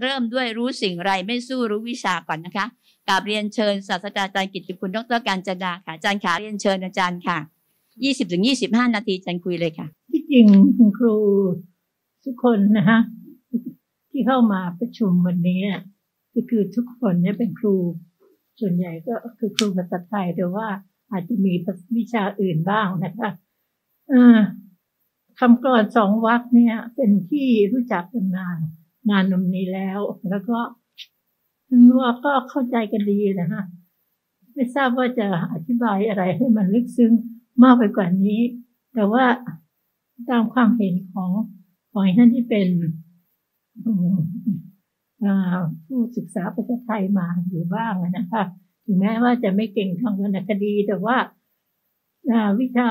เริ่มด้วยรู้สิ่งไรไม่สู้รู้วิชาก่อนนะคะกราบเรียนเชิญศาสตราจารย์กิตติคุณดรการจันดาค่ะอาจารย์ขาเรียนเชิญอาจารย์ค่ะยี่สิบถึงยี่สิบห้านาทีอาจารย์คุยเลยค่ะ ที่จริงคุณครูทุกคนนะฮะที่เข้ามาประชุมวันนี้ก็คือทุกคนเนี่ยเป็นครู ส่วนใหญ่ก็คือครูภาษาไทยแต่ว่าอาจจะมีวิชาอื่นบ้างนะคะคำกรอนสองวรรคเนี่ย เป็นที่รู้จักกันนาน นานนมนี้แล้ว แล้วก็ว่าก็เข้าใจกันดีนะฮะไม่ทราบว่าจะอธิบายอะไรให้มันลึกซึ้งมากไปกว่านี้ แต่ว่าตามความเห็นของของท่านที่เป็นผู้ศึกษาภาษาไทยมาอยู่บ้างนะคะถึงแม้ว่าจะไม่เก่งทางวรรณคดี แต่ว่าวิชา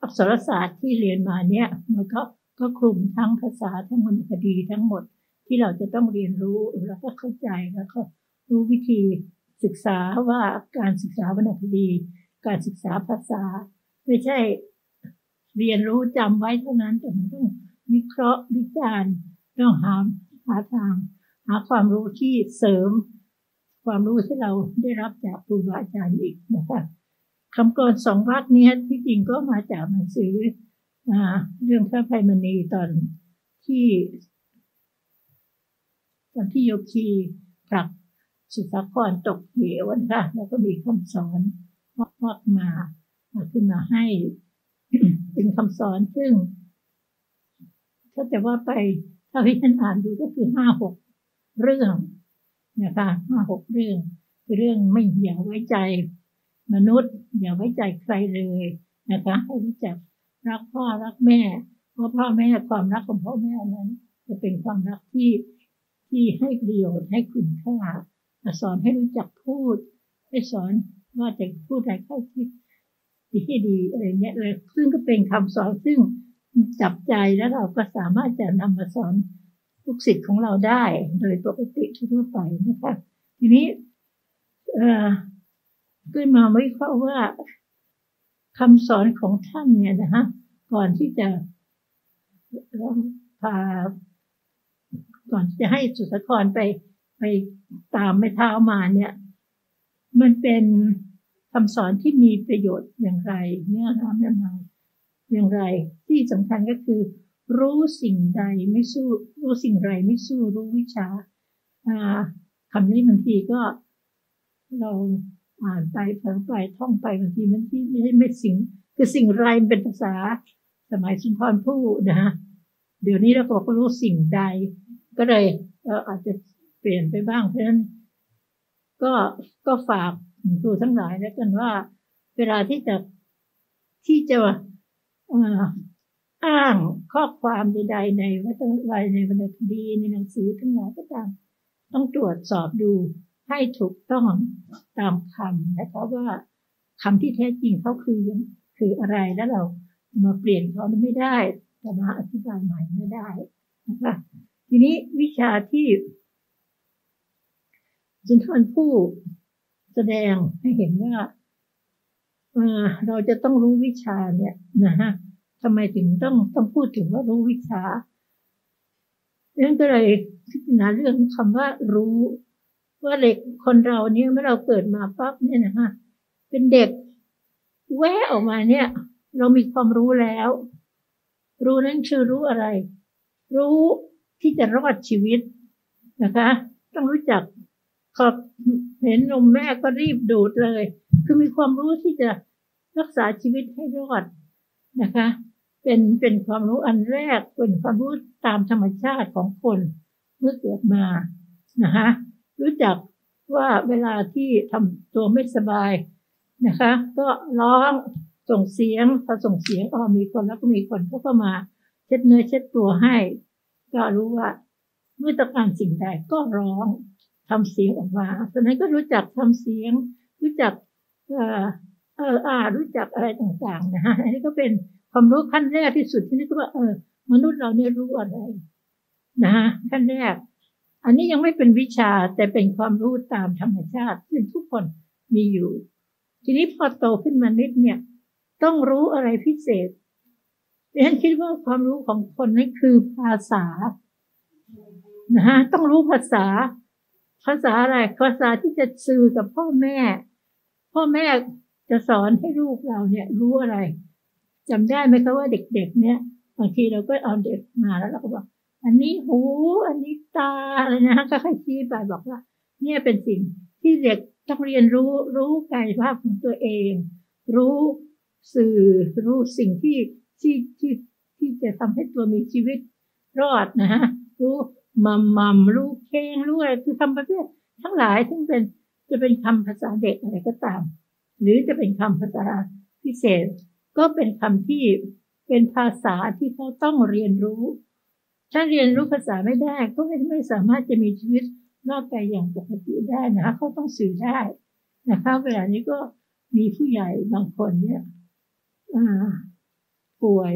อักษรศาสตร์ที่เรียนมาเนี่ยมันก็ ก็คลุมทั้งภาษาทั้งวรรณคดีทั้งหมดที่เราจะต้องเรียนรู้แล้วก็เข้าใจแล้วก็รู้วิธีศึกษาว่าการศึกษาวรรณคดี การศึกษาภาษา ไม่ใช่เรียนรู้จำไว้เท่านั้นแต่มันต้องวิเคราะห์วิจารณ์ต้องหาหาทาง หาความรู้ที่เสริม ความรู้ที่เราได้รับจากครูบาอาจารย์อีกนะคะคำกรสองวักนี้ที่จริงก็มาจากหนังสือ เรื่องพระภัยมณีตอนที่ตอนที่โยคีผลักสุสาครตกเหวนะคะแล้วก็มีคำสอนวักมาขึ้นมาให้เป็นคำสอนซึ่ง ถ้าจะว่าไปถ้าที่ฉันอ่านดูก็คือห้าหกเรื่องนะคะห้าหกเรื่องคือเรื่องไม่อย่าไว้ใจมนุษย์ อย่าไว้ใจใครเลยนะคะ ให้รู้จัก รักพ่อรักแม่ เพราะพ่อแม่ความรักของพ่อแม่นั้น จะเป็นความรักที่ที่ให้ประโยชน์ให้คุณค่าสอนให้รู้จักพูด ให้สอนว่าจะพูดอะไรเข้าคิดที่ดีอะไรเงี้ยเลยซึ่งก็เป็นคำสอนซึ่งจับใจแล้วเราก็สามารถจะนำมาสอนลูกศิษย์ของเราได้โดยปกติทั่วไปนะคะทีนี้ เอ่อขึ้นมาวิเคราว่า คำสอนของท่านเนี่ยนะฮะก่อนที่จะพาก่อนที่จะให้สุสครไปไปตามไม่เท้ามาเนี่ย มันเป็นคำสอนที่มีประโยชน์อย่างไร เนี่ยนะอย่างไรอย่างไร ที่สำคัญก็คือ รู้สิ่งใดไม่สู้ รู้สิ่งไรไม่สู้รู้วิชาคำนี้บางทีก็เรา อ่านไปเผลอไปท่องไปบางทีมันที่ไม่ไม่สิ่ง คือสิ่งไรเป็นภาษา สมัยสุนทรภู่นะฮะเดี๋ยวนี้เราก็รู้สิ่งใด ก็เลยอาจจะเปลี่ยนไปบ้างเพราะฉะนั้น ก็ก็ฝากครูทั้งหลายแล้วกันว่า เวลาที่จะที่จะอ้างข้อความใดๆในวัตถุไรในวรรณคดีในหนังสือทั้งหลายก็ตามต้องตรวจสอบดู ให้ถูกต้องตามคำนะคะว่าคำที่แท้จริงเขาคือคืออะไรแล้วเรามาเปลี่ยนเขาไม่ได้จะมาอธิบายใหม่ไม่ได้นะคะทีนี้วิชาที่สุนทรผู้แสดงให้เห็นว่าเราจะต้องรู้วิชาเนี่ยนะฮะทำไมถึงต้องต้องพูดถึงว่ารู้วิชาเรื่องก็เลยพิจารณาเรื่องคำว่ารู้ ว่าเด็กคนเราเนี่ยเมื่อเราเกิดมาปั๊บเนี่ยนะฮะเป็นเด็กแวะออกมาเนี่ย เรามีความรู้แล้ว รู้นั้นคือรู้อะไร รู้ที่จะรอดชีวิตนะคะ ต้องรู้จักพอเห็นนมแม่ก็รีบดูดเลย คือมีความรู้ที่จะรักษาชีวิตให้รอดนะคะ เป็นเป็นความรู้อันแรกเป็นความรู้ตามธรรมชาติของคนเมื่อเกิดมานะคะ รู้จักว่าเวลาที่ทำตัวไม่สบายนะคะ ก็ร้องส่งเสียงพอส่งเสียงอ๋อมีคนแล้วก็มีคนเขาก็มา เช็ดเนื้อเช็ดตัวให้ ก็รู้ว่าเมื่อต้องการสิ่งใดก็ร้องทำเสียงออกมาเพราะนั้นก็รู้จักทำเสียง รู้จักเออเอออ่ารู้จักอะไรต่างๆนะฮะอันนี้ก็เป็นความรู้ขั้นแรกที่สุดที่นี่ก็ว่าเออ มนุษย์เราเนี่ยรู้อะไรนะฮะขั้นแรก อันนี้ยังไม่เป็นวิชาแต่เป็นความรู้ตามธรรมชาติซึ่งทุกคนมีอยู่ ทีนี้พอโตขึ้นมานิดเนี่ย ต้องรู้อะไรพิเศษดิฉันคิดว่าความรู้ของคนนั้นคือภาษานะฮะต้องรู้ภาษา ภาษาอะไรภาษาที่จะสื่อกับพ่อแม่ พ่อแม่จะสอนให้ลูกเราเนี่ย รู้อะไรจำได้ไหมคะว่าเด็ก ๆ เนี่ยบางทีเราก็เอาเด็กมาแล้วเราก็บอก อันนี้หู อันนี้ตาอะไรนะก็ค่อยชี้ไปบอกว่า เนี่ยเป็นสิ่งที่เด็กต้องเรียนรู้รู้กายภาพของตัวเอง รู้สื่อรู้สิ่งที่ที่ที่ที่จะทำให้ตัวมีชีวิตรอดนะฮะรู้มัมมัมรู้เคงรู้อะไรคือคำประเภททั้งหลายซึ่งเป็นจะเป็นคำภาษาเด็กอะไรก็ตาม หรือจะเป็นคำภาษาพิเศษ ก็เป็นคำที่เป็นภาษาที่เขาต้องเรียนรู้ ถ้าเรียนรู้ภาษาไม่ได้ ก็ไม่ไม่สามารถจะมีชีวิตรอดไปอย่างปกติได้นะเขาต้องสื่อได้นะคะเวลานี้ก็มีผู้ใหญ่บางคนเนี่ยป่วย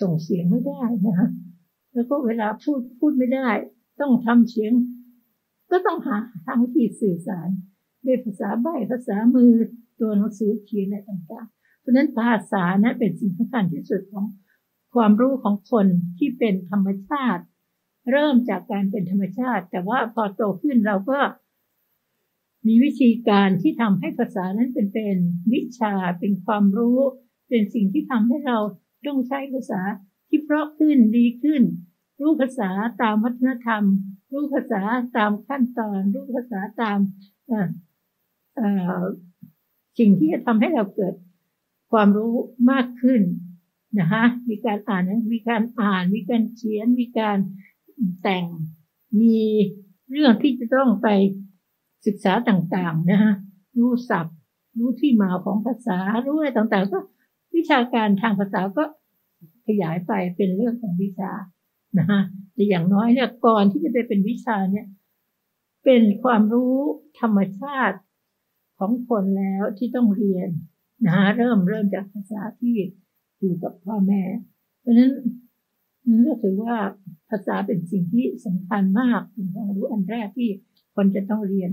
ส่งเสียงไม่ได้นะคะแล้วก็เวลาพูดพูดไม่ได้ ต้องทำเสียง ก็ต้องหาทางวิธีสื่อสารด้วยภาษาใบภาษามือตัวหนังสือเขียนอะไรต่างๆ เพราะนั้นภาษานะเป็นสิ่งสำคัญที่สุดของ ความรู้ของคนที่เป็นธรรมชาติ เริ่มจากการเป็นธรรมชาติ แต่ว่าพอโตขึ้นเราก็มีวิธีการที่ทำให้ภาษานั้นเป็นเป็นวิชาเป็นความรู้ เป็นสิ่งที่ทำให้เราต้องใช้ภาษาที่เพราะขึ้นดีขึ้น รู้ภาษาตามวัฒนธรรม รู้ภาษาตามขั้นตอน รู้ภาษาตามสิ่งที่จะทำให้เราเกิดความรู้มากขึ้น นะคะมีการอ่านมีการอ่าน มีการเขียน มีการแต่ง มีเรื่องที่จะต้องไปศึกษาต่างๆนะคะรู้ศัพท์ รู้ที่มาของภาษา รู้อะไรต่างๆ ก็วิชาการทางภาษาก็ขยายไปเป็นเรื่องของวิชานะฮะแต่อย่างน้อยเนี่ยก่อนที่จะไปเป็นวิชาเนี่ยเป็นความรู้ธรรมชาติของคนแล้วที่ต้องเรียนนะฮะเริ่มเริ่มจากภาษาที่ อยู่กับพ่อแม่ เพราะฉะนั้นก็ถือว่าภาษาเป็นสิ่งที่สำคัญมากเป็นความรู้อันแรกที่คนจะต้องเรียน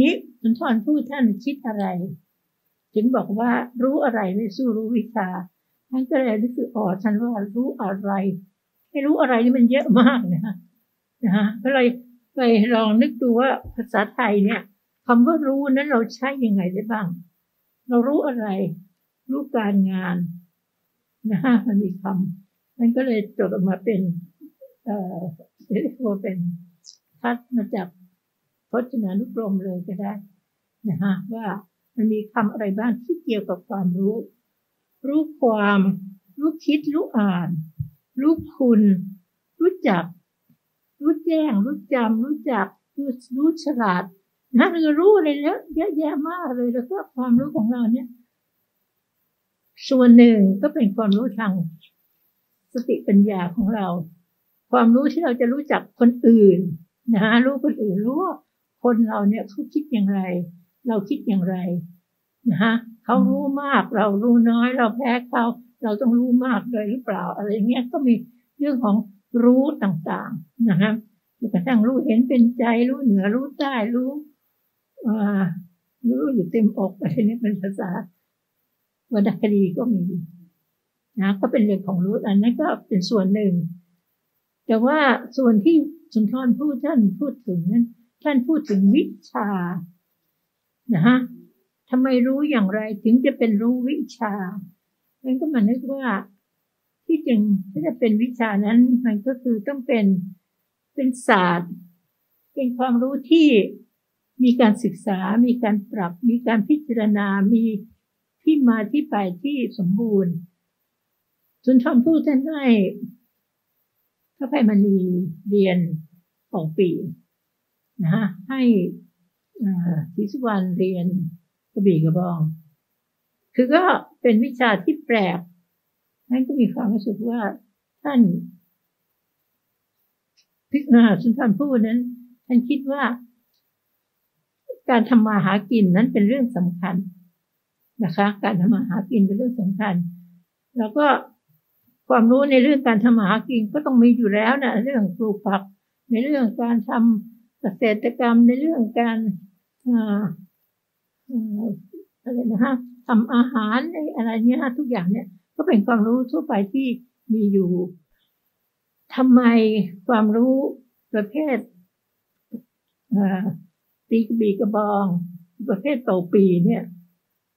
นี้สุนทรพูดท่านคิดอะไร ถึงบอกว่ารู้อะไรไม่สู้รู้วิชาท่านก็เลยรู้สึกอ๋อฉันว่ารู้อะไรไม่รู้อะไรนี่มันเยอะมากนะนะฮะก็เลยไปลองนึกดูว่าภาษาไทยเนี่ยคำว่ารู้นั้นเราใช้ยังไงได้บ้าง เรารู้อะไร รู้การงาน นะฮะมันมีคำมันก็เลยจดออกมาเป็นเอ่อเรียกว่าเป็นคัดมาจากพจนานุกรมเลยก็ได้นะฮะว่ามันมีคำอะไรบ้างที่เกี่ยวกับความรู้ รู้ความ รู้คิด รู้อ่าน รู้คุณ รู้จัก รู้แจ้ง รู้จำรู้จัก รู้รู้ฉลาดนะเรารู้อะไรแล้วเยอะแยะมากเลยแล้วก็ความรู้ของเราเนี่ย ส่วนหนึ่งก็เป็นความรู้ทางสติปัญญาของเรา ความรู้ที่เราจะรู้จักคนอื่นนะรู้คนอื่นรู้ว่าคนเราเนี่ยเขาคิดอย่างไร เราคิดอย่างไรนะฮะเขารู้มากเรารู้น้อย เราแพ้เขาเราต้องรู้มากเลยหรือเปล่า อะไรเงี้ยก็มีเรื่องของรู้ต่างๆนะฮะกระทั่งรู้เห็นเป็นใจรู้เหนือรู้ใต้รู้อ่ารู้อยู่เต็มอกอะไรนี้เป็นภาษา วรรณคดีก็มีนะก็เป็นเรื่องของรู้อันนั้นก็เป็นส่วนหนึ่ง แต่ว่าส่วนที่สุนทรพูดท่านพูดถึงนั้น ท่านพูดถึงวิชานะฮะทำไมรู้อย่างไรถึงจะเป็นรู้วิชามันก็มานึกว่าที่จริงถ้าจะเป็นวิชานั้น มันก็คือต้องเป็นเป็นศาสตร์ เป็นความรู้ที่มีการศึกษา มีการปรับ มีการพิจารณา มี ที่มาที่ไปที่สมบูรณ์สุนทรพูดท่านให้พระภัยมณีเรียนสองปีนะฮะให้ทิสุวรรณเรียนกระบี่กระบอง คือก็เป็นวิชาที่แปลกนั่นก็มีความรู้สึกว่าท่านพิจารณาสุนทรพูดนั้น ท่านคิดว่า การทำมาหากินนั้นเป็นเรื่องสำคัญ นะคะ การทำมาหากินเป็นเรื่องสำคัญ แล้วก็ความรู้ในเรื่องการทำมาหากินก็ต้องมีอยู่แล้วนะเรื่องปลูกผัก ในเรื่องการทำเกษตรกรรมในเรื่องการอะไรนะฮะทำอาหารอะไรเนี้ยทุกอย่างเนี่ย ก็เป็นความรู้ทั่วไปที่มีอยู่ทำไมความรู้ประเภทตีกบีกระบอง ประเภทเป่าปีเนี่ย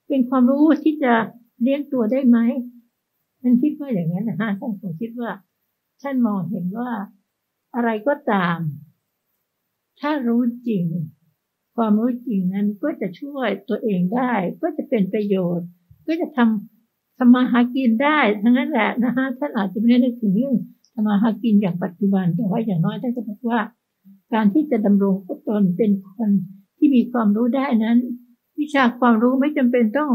เป็นความรู้ที่จะเลี้ยงตัวได้ไหมท่านคิดว่าอย่างนั้นนะฮะท่านคงคิดว่า ท่านมองเห็นว่าอะไรก็ตาม ถ้ารู้จริง ความรู้จริงนั้นก็จะช่วยตัวเองได้ ก็จะเป็นประโยชน์ ก็จะทำทำมาหากินได้ ทั้งนั้นแหละนะฮะท่านอาจจะไม่ได้นึกถึงเรื่องทำมาหากินอย่างปัจจุบัน แต่ว่าอย่างน้อยท่านก็บอกว่า การที่จะดำรงตนเป็นคนที่มีความรู้ได้นั้น วิชาความรู้ไม่จำเป็นต้อง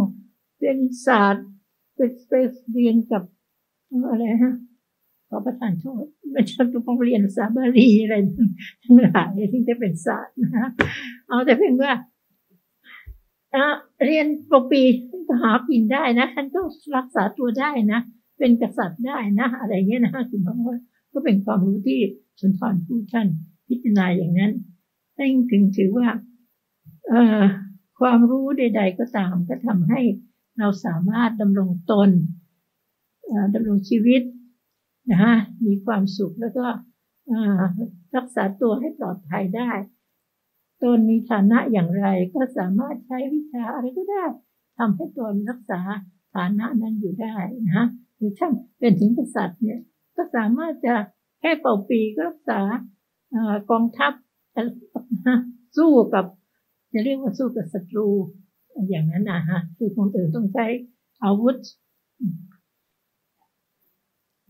เป็นศาสตร์เป็นไปเรียนกับอะไรฮะขอประทานโทษไม่ใช่ต้องเรียนภาษาบาลีอะไรทั้งหลายที่จะเป็นศาสตร์นะฮะเอาแต่เพียงว่าเรียนปกปีก็หากินได้นะท่านก็รักษาตัวได้นะ เป็นกษัตริย์ได้นะ อะไรเงี้ยนะคือหมายว่าก็เป็นความรู้ที่สุนทรผู้ท่านพิจารณาอย่างนั้นท่านถึงถือว่า เอ่อ ความรู้ใด ๆ ก็ตาม ก็ทำให้เราสามารถดำรงตนดำรงชีวิตนะฮะมีความสุขแล้วก็รักษาตัวให้ปลอดภัยได้ ตนมีฐานะอย่างไรก็สามารถใช้วิชาอะไรก็ได้ทำให้ตนรักษาฐานะนั้นอยู่ได้นะฮะหรือถ้าเป็นถึงกษัตริย์เนี่ยก็สามารถจะแค่เป่าปีก็รักษาอกองทัพสู้กับ จะเรียกว่าสู้กับศัตรู อย่างนั้นนะฮะคือคนอื่นต้องใช้อาวุธ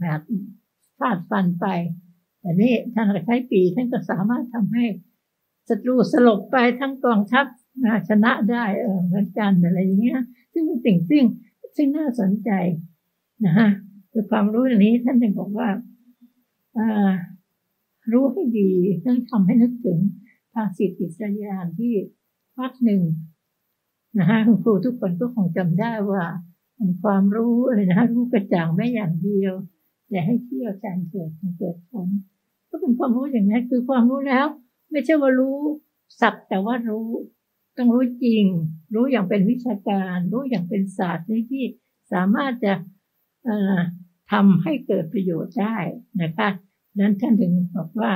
แบบฟาดฟันไป แต่นี่ท่านก็ใช้ปีท่านก็สามารถทำให้ศัตรูสลบไปทั้งกองทัพชนะได้เหมือนกันอะไรอย่างเงี้ย ซึ่งเป็นสิ่งซึ่งซึ่งน่าสนใจนะฮะคือความรู้อันนี้ท่านจึงบอกว่าอ่ารู้ให้ดีต้องทำให้นึกถึงภาษิตอิสยานที่ ภาคหนึ่งนะฮะคุณครูทุกคนก็คงจำได้ว่ามันความรู้อะไรนะรู้กระจ่างไม่อย่างเดียวแต่ให้เที่ยวการเกิดมันเกิดผลก็เป็นความรู้อย่างนี้นคือความรู้แล้ว ไม่ใช่ว่ารู้สักแต่ว่ารู้ต้องรู้จริง รู้อย่างเป็นวิชาการ รู้อย่างเป็นศาสตร์ที่สามารถจะทำให้เกิดประโยชน์ได้นะคะนั้นท่านถึงบอกว่า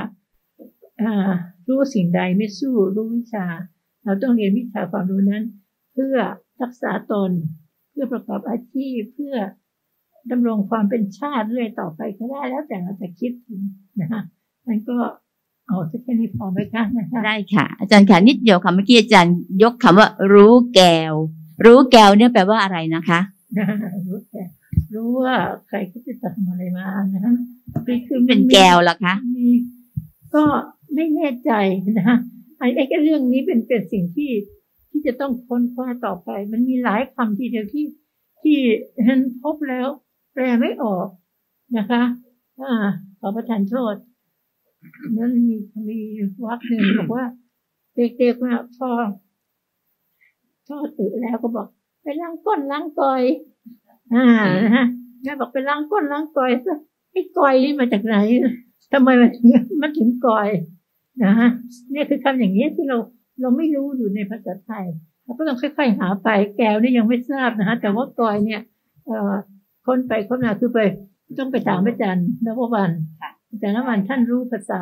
รู้สิ่งใดไม่สู้รู้วิชา เราต้องเรียนวิชาความรู้นั้น เพื่อรักษาตน เพื่อประกอบอาชีพเพื่อดำรงความเป็นชาติเรื่อยต่อไปก็ได้แล้วแต่เราจะคิดถึงนะคะมันก็เอาสักแค่นี้พอไหมคะนะคะได้ค่ะ อาจารย์ค่ะนิดเดียวค่ะเมื่อกี้อาจารย์ยกคำว่า รู้แก้ว รู้แก้วเนี่ยแปลว่าอะไรนะคะ รู้แก่รู้ว่าใครเขาจะทำอะไรมานะฮะคือคือเป็นแก้วเหรอคะมีก็ไม่แน่ใจนะฮะ ไอ้เรื่องนี้เป็นเป็นสิ่งที่ที่จะต้องค้นคว้าต่อไป มันมีหลายคำทีเดียวที่ที่ฉันพบแล้ว แปลไม่ออกนะคะ อ่า ขอประทานโทษ นั้นมีมีวรรคหนึ่งบอกว่า เด็กๆนะพอทอตื่นแล้วก็บอก ไปล้างก้นล้างกอย อ่านะฮะแม่บอกไปล้างก้นล้างกอยซะไอ้กอยนี่มาจากไหนทำไมมันมันถึงกอย นะฮะเนี่ยคือคำอย่างนี้ยที่เราเราไม่รู้อยู่ในภาษาไทยเราก็ต้องค่อย ๆ หาไปแก้วนี่ยังไม่ทราบนะฮะแต่ว่ากอยเนี่ยเอ่อคนไปคนมาคือไปต้องไปถามอาจารย์นววันอาจารย์นววันท่านรู้ภาษา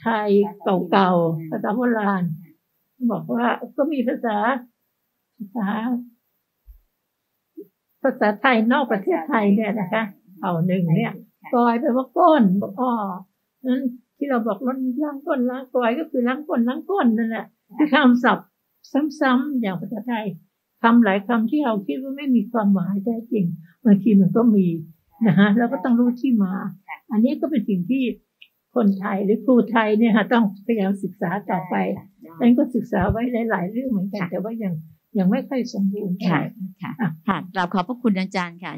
ไทยเก่าๆภาษาโบราณบอกว่าก็มีภาษาภาษา ภาษาไทยนอกประเทศไทยเนี่ยนะคะเอาหนึ่งเนี่ยกอยแปลว่าก้นบอกอ๋อนั้น ที่เราบอกล้างล้างก้นล้างกอยก็คือล้างก้นล้างก้นนั่นแหละคือคำศัพท์ซ้ำๆอย่างภาษาไทยคำหลายคำที่เราคิดว่าไม่มีความหมายแท้จริงบางทีมันก็มีนะฮะแล้วก็ต้องรู้ที่มา อันนี้ก็เป็นสิ่งที่คนไทยหรือครูไทยเนี่ยค่ะต้องพยายามศึกษาต่อไปดังนั้นก็ศึกษาไว้หลาย ๆ เรื่องเหมือนกันแต่ว่ายังยังไม่ค่อยสมบูรณ์เท่าไหร่ค่ะค่ะกราบขอบพระคุณอาจารย์ค่ะ